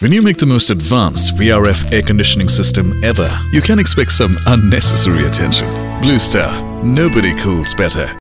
When you make the most advanced VRF air conditioning system ever, you can expect some unnecessary attention. Blue Star, nobody cools better.